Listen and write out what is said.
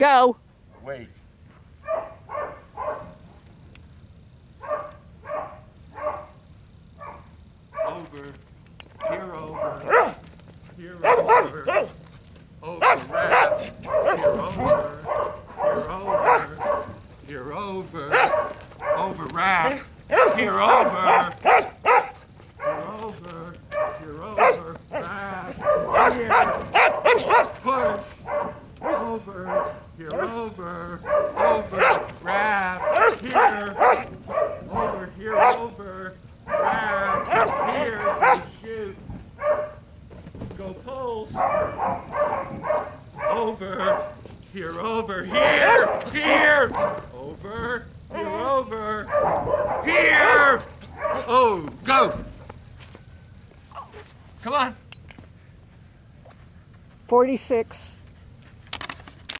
Go. Wait. Over. Here over. Here over. Over wrap. Here over. Here over. Here over. Over wrap. Here over. Here over. Here over. Wrap. Here. Push. Here over. Over. Wrap. Here. Over. Here over. Wrap. Here. Shoot. Go pulse. Over. Here over. Here. Here. Over. Here over. Here. Oh, go. Come on. 46.